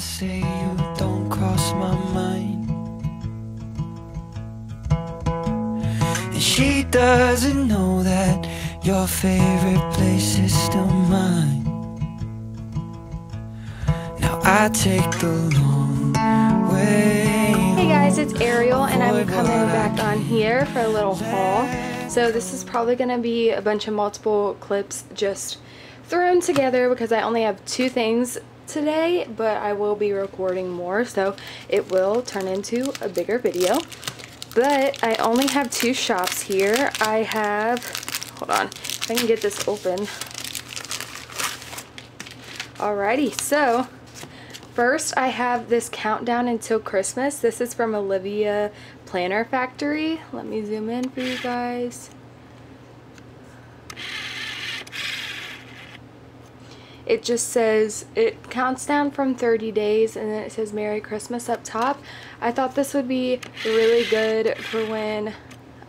say you don't cross my mind. And she doesn't know that your favorite place is still mine. Now I take the long way. Hey guys, it's Ariel and I'm coming back on here for a little haul. So this is probably going to be a bunch of multiple clips just thrown together because I only have two things today, but I will be recording more, so it will turn into a bigger video. But I only have two shops here. I have, hold on, if I can get this open. Alrighty, so first I have this countdown until Christmas. This is from Olivia Planner Factory. Let me zoom in for you guys. It just says it counts down from 30 days and then it says Merry Christmas up top. I thought this would be really good for when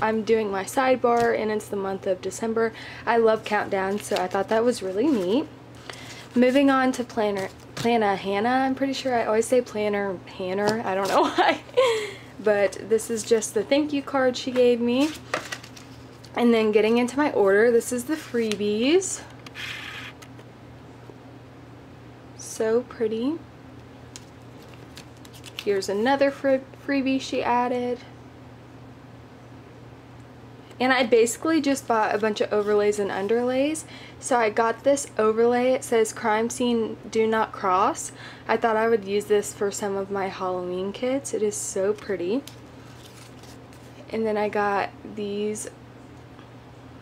I'm doing my sidebar and it's the month of December. I love countdowns so I thought that was really neat. Moving on to Planner Plannah Hannah. I'm pretty sure I always say Planner Hannah. I don't know why. but this is just the thank you card she gave me. And then getting into my order, this is the freebies. So pretty. Here's another freebie she added. And I basically just bought a bunch of overlays and underlays. So I got this overlay. It says crime scene do not cross. I thought I would use this for some of my Halloween kits. It is so pretty. And then I got these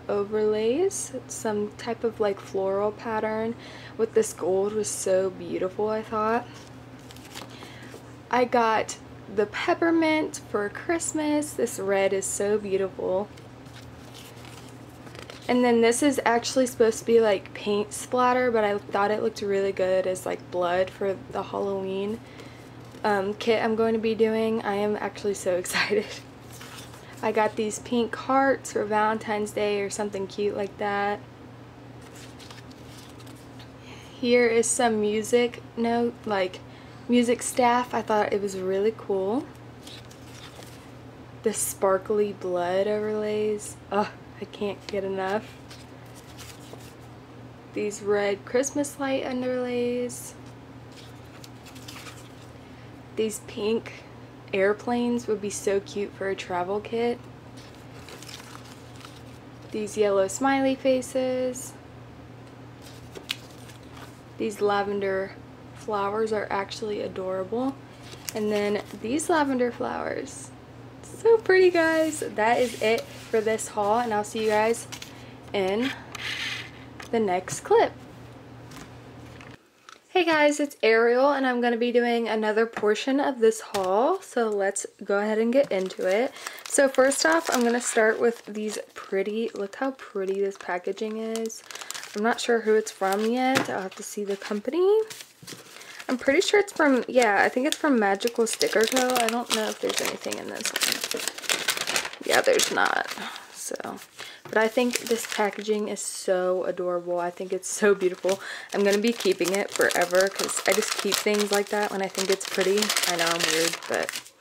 overlays. some type of like floral pattern with this gold was so beautiful I thought. I got the peppermint for Christmas. This red is so beautiful. And then this is actually supposed to be like paint splatter, but I thought it looked really good as like blood for the Halloween um, kit I'm going to be doing. I am actually so excited. I got these pink hearts for Valentine's Day or something cute like that. Here is some music note, like music staff. I thought it was really cool. The sparkly blood overlays. Oh, I can't get enough. These red Christmas light underlays. These pink airplanes would be so cute for a travel kit. These yellow smiley faces. These lavender flowers are actually adorable. And then these lavender flowers. So pretty guys. That is it for this haul and I'll see you guys in the next clip. Hey guys, it's Ariel and I'm going to be doing another portion of this haul. So let's go ahead and get into it. So first off, I'm going to start with these pretty, look how pretty this packaging is. I'm not sure who it's from yet. I'll have to see the company. I'm pretty sure it's from, yeah, I think it's from Magical Sticker Co. I don't know if there's anything in this one. Yeah, there's not. So, but I think this packaging is so adorable. I think it's so beautiful. I'm going to be keeping it forever because I just keep things like that when I think it's pretty. I know I'm weird, but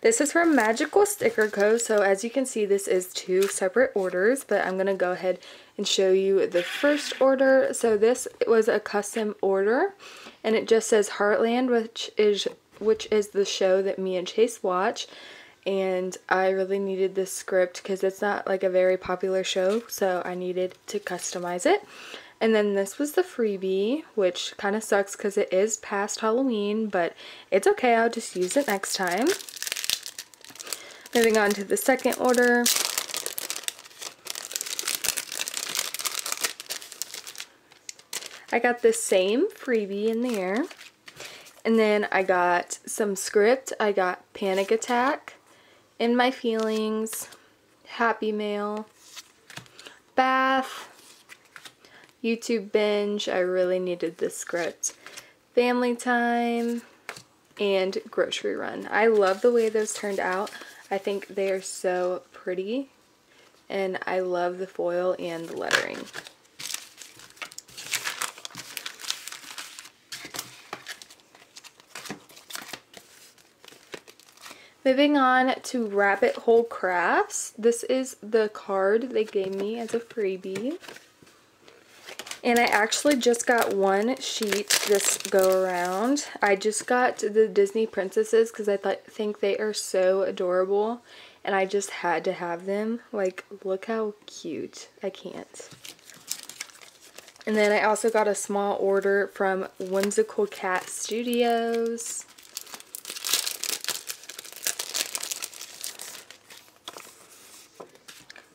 this is from Magical Sticker Co. So as you can see, this is two separate orders, but I'm going to go ahead and show you the first order. So this was a custom order, and it just says Heartland, which is which is the show that me and Chase watch and I really needed this script because it's not like a very popular show so I needed to customize it. And then this was the freebie which kind of sucks because it is past Halloween but it's okay I'll just use it next time. Moving on to the second order. I got the same freebie in there. And then I got some script. I got Panic Attack, in My Feelings, Happy Mail, Bath, YouTube Binge, I really needed this script, Family Time, and Grocery Run. I love the way those turned out. I think they are so pretty, and I love the foil and the lettering. Moving on to Rabbit Hole Crafts. This is the card they gave me as a freebie. And I actually just got one sheet this go around. I just got the Disney princesses because I th think they are so adorable. And I just had to have them. Like, look how cute. I can't. And then I also got a small order from Whimsical Cat Studios.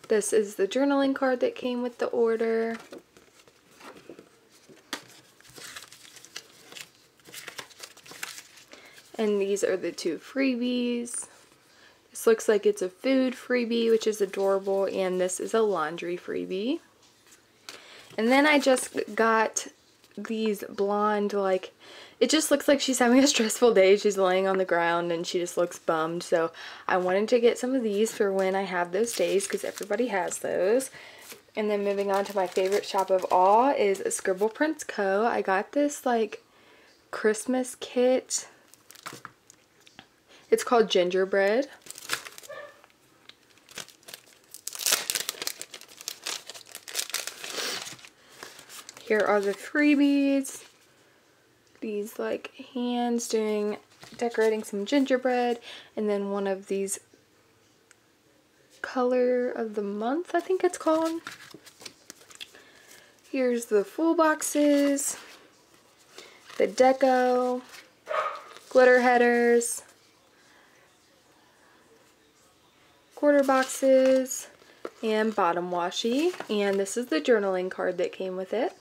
This is the journaling card that came with the order. And these are the two freebies. This looks like it's a food freebie, which is adorable, and this is a laundry freebie. And then I just got these blonde, like, it just looks like she's having a stressful day. She's laying on the ground and she just looks bummed. So I wanted to get some of these for when I have those days because everybody has those. And then moving on to my favorite shop of all is Scribble Prints Co. I got this, like, Christmas kit it's called Gingerbread. Here are the freebies. These like hands doing decorating some gingerbread and then one of these color of the month I think it's called. Here's the full boxes, the deco, glitter headers, quarter boxes and bottom washi and this is the journaling card that came with it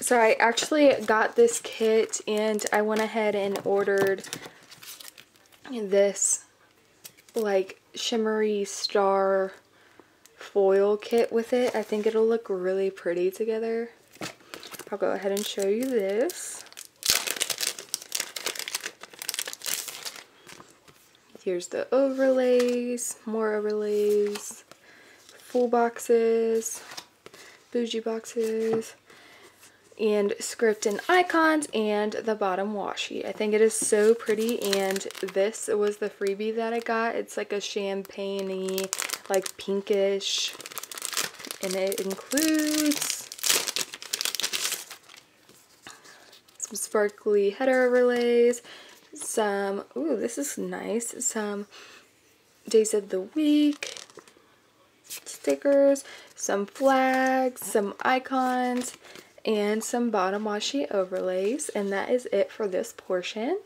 so I actually got this kit and I went ahead and ordered this like shimmery star foil kit with it. I think it'll look really pretty together. I'll go ahead and show you this. Here's the overlays, more overlays, full boxes, bougie boxes, and script and icons, and the bottom washi. I think it is so pretty, and this was the freebie that I got. It's like a champagne like pinkish, and it includes some sparkly header overlays, some, ooh, this is nice, some days of the week stickers, some flags, some icons, and some bottom washi overlays. And that is it for this portion.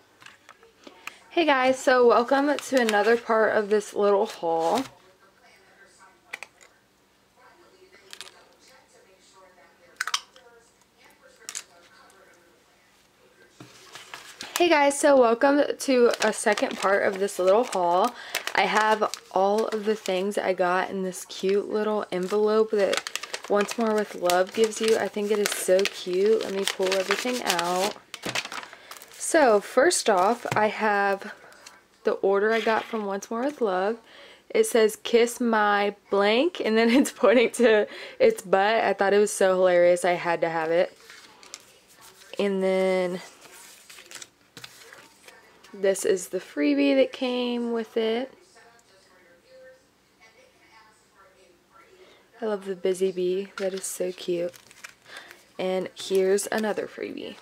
Hey guys, so welcome to another part of this little haul. Hey guys, so welcome to a second part of this little haul. I have all of the things I got in this cute little envelope that Once More With Love gives you. I think it is so cute. Let me pull everything out. So, first off, I have the order I got from Once More With Love. It says, kiss my blank, and then it's pointing to its butt. I thought it was so hilarious. I had to have it. And then this is the freebie that came with it. I love the busy bee. That is so cute. And here's another freebie.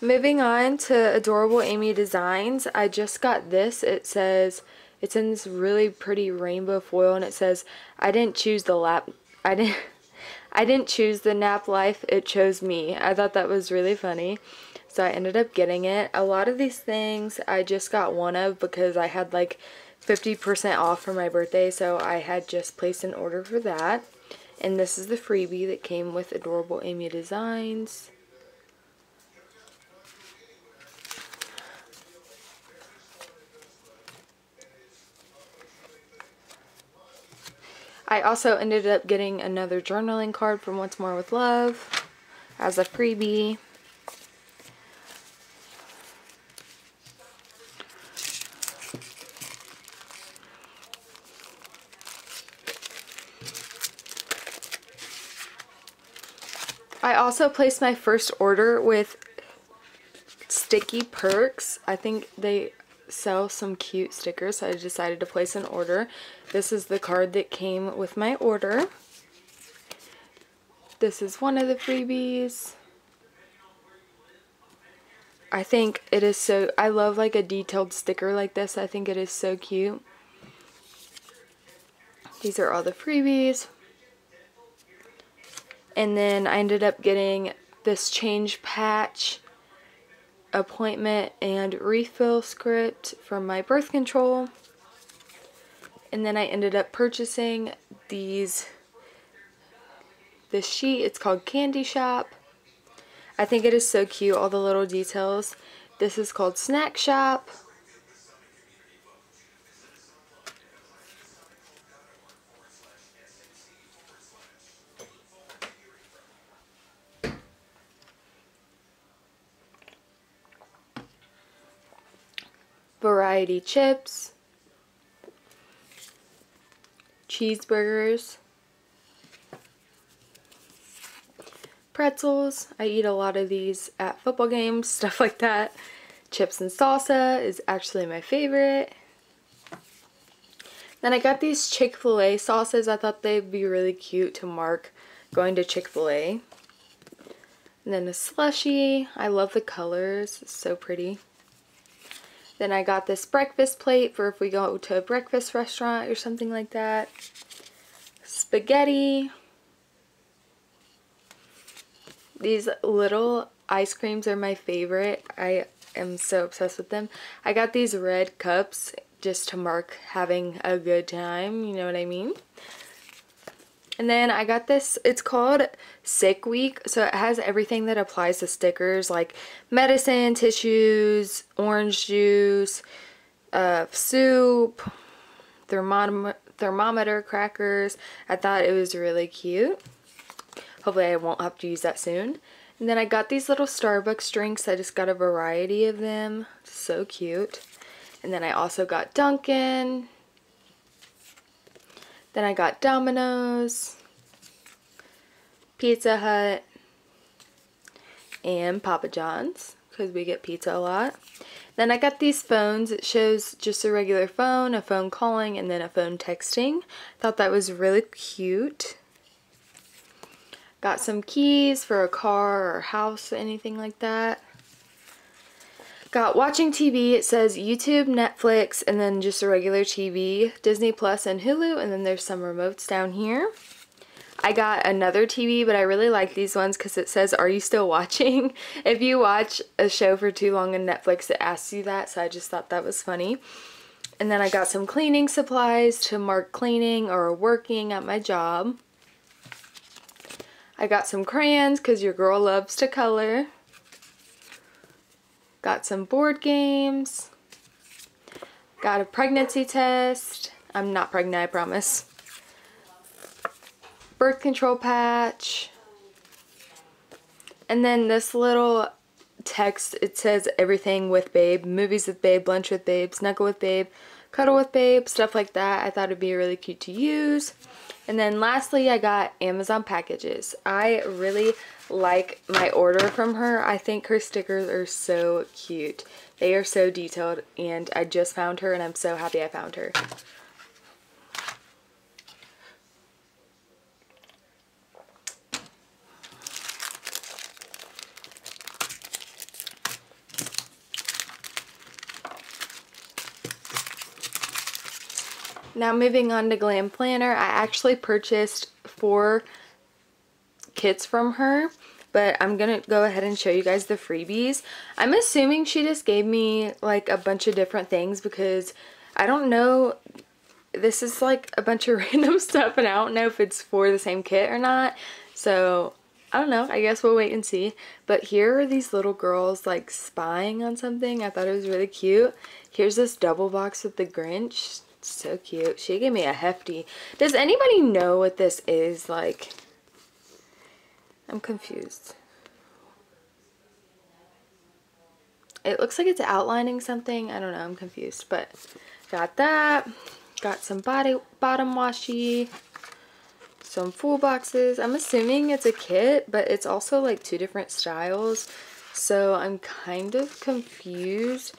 Moving on to Adorable Amy Designs, I just got this. It says, it's in this really pretty rainbow foil and it says, I didn't choose the lap, I didn't, I didn't choose the nap life, it chose me. I thought that was really funny. So I ended up getting it. A lot of these things I just got one of because I had like 50% off for my birthday. So I had just placed an order for that. And this is the freebie that came with Adorable Amy Designs. I also ended up getting another journaling card from Once More With Love as a freebie. Also placed my first order with Sticky Perks. I think they sell some cute stickers, so I decided to place an order. This is the card that came with my order. This is one of the freebies. I think it is so, I love like a detailed sticker like this. I think it is so cute. These are all the freebies. And then I ended up getting this change patch appointment and refill script from my birth control. And then I ended up purchasing these, this sheet. It's called Candy Shop. I think it is so cute, all the little details. This is called Snack Shop. Variety chips, cheeseburgers, pretzels. I eat a lot of these at football games, stuff like that. Chips and salsa is actually my favorite. Then I got these Chick-fil-A sauces. I thought they'd be really cute to mark going to Chick-fil-A. And then a slushy. I love the colors. It's so pretty. Then I got this breakfast plate for if we go to a breakfast restaurant or something like that. Spaghetti. These little ice creams are my favorite. I am so obsessed with them. I got these red cups just to mark having a good time, you know what I mean? And then I got this, it's called Sick Week. So it has everything that applies to stickers like medicine, tissues, orange juice, uh, soup, thermometer, thermometer crackers. I thought it was really cute. Hopefully I won't have to use that soon. And then I got these little Starbucks drinks. I just got a variety of them. So cute. And then I also got Dunkin'. Then I got Domino's, Pizza Hut, and Papa John's because we get pizza a lot. Then I got these phones. It shows just a regular phone, a phone calling, and then a phone texting. Thought that was really cute. Got some keys for a car or house, anything like that. Got watching TV, it says YouTube, Netflix, and then just a regular TV, Disney Plus and Hulu, and then there's some remotes down here. I got another TV, but I really like these ones because it says, are you still watching? if you watch a show for too long on Netflix, it asks you that, so I just thought that was funny. And then I got some cleaning supplies to mark cleaning or working at my job. I got some crayons because your girl loves to color. Got some board games. Got a pregnancy test. I'm not pregnant, I promise. Birth control patch. And then this little text, it says everything with babe. Movies with babe, lunch with babe, snuggle with babe, cuddle with babe, stuff like that. I thought it'd be really cute to use. And then lastly, I got Amazon packages. I really like my order from her. I think her stickers are so cute. They are so detailed and I just found her and I'm so happy I found her. Now moving on to Glam Planner, I actually purchased four kits from her but I'm gonna go ahead and show you guys the freebies. I'm assuming she just gave me like a bunch of different things because I don't know this is like a bunch of random stuff and I don't know if it's for the same kit or not. So I don't know. I guess we'll wait and see. But here are these little girls like spying on something. I thought it was really cute. Here's this double box with the Grinch so cute she gave me a hefty does anybody know what this is like I'm confused. It looks like it's outlining something. I don't know. I'm confused. But got that. Got some body bottom washi. some full boxes. I'm assuming it's a kit, but it's also like two different styles. So I'm kind of confused.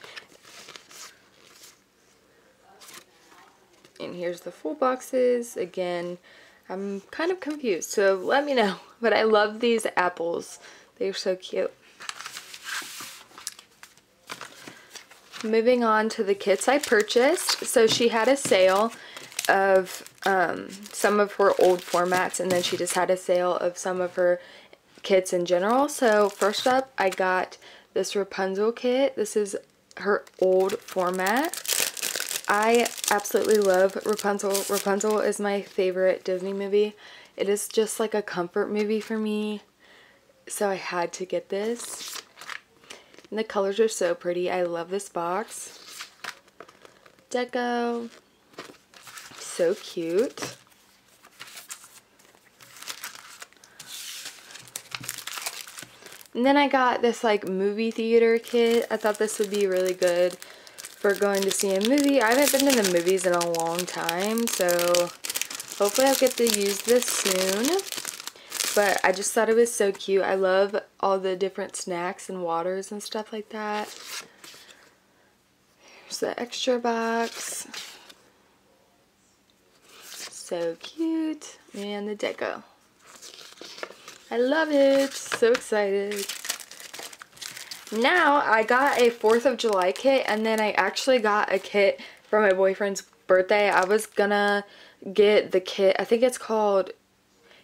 And here's the full boxes. Again, I'm kind of confused. So let me know. But I love these apples. They're so cute. Moving on to the kits I purchased. So she had a sale of um, some of her old formats and then she just had a sale of some of her kits in general. So first up I got this Rapunzel kit. This is her old format. I absolutely love Rapunzel. Rapunzel is my favorite Disney movie. It is just like a comfort movie for me. So I had to get this. And the colors are so pretty. I love this box. Deco. So cute. And then I got this like movie theater kit. I thought this would be really good for going to see a movie. I haven't been to the movies in a long time, so hopefully I'll get to use this soon. But I just thought it was so cute. I love all the different snacks and waters and stuff like that. Here's the extra box. So cute. And the deco. I love it. So excited. Now I got a 4th of July kit and then I actually got a kit for my boyfriend's birthday. I was gonna get the kit, I think it's called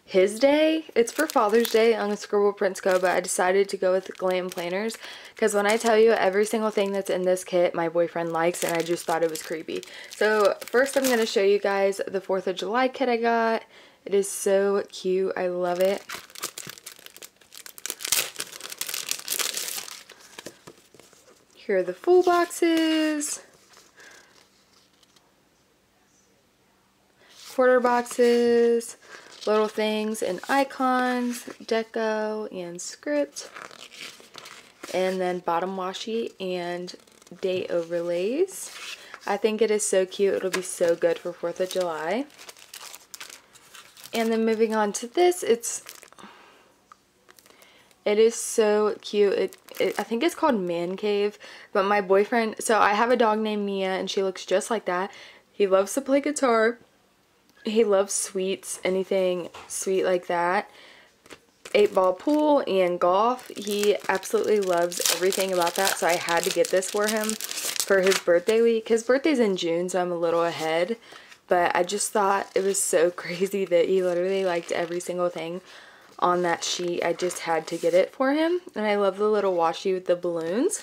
his day. It's for Father's Day on the Scribble Prints Co. But I decided to go with Glam Planners because when I tell you every single thing that's in this kit, my boyfriend likes, and I just thought it was creepy. So first, I'm going to show you guys the Fourth of July kit I got. It is so cute. I love it. Here are the full boxes. Quarter boxes little things and icons, deco, and script. And then bottom washi and day overlays. I think it is so cute. It'll be so good for 4th of July. And then moving on to this, it's it is so cute. It, I think it's called Man Cave. But my boyfriend, so I have a dog named Mia and she looks just like that. He loves to play guitar he loves sweets, anything sweet like that. Eight ball pool and golf. He absolutely loves everything about that. So I had to get this for him for his birthday week. His birthday's in June, so I'm a little ahead. But I just thought it was so crazy that he literally liked every single thing on that sheet. I just had to get it for him. And I love the little washi with the balloons.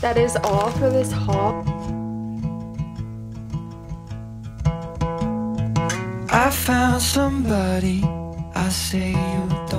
That is all for this haul. I found somebody I say you don't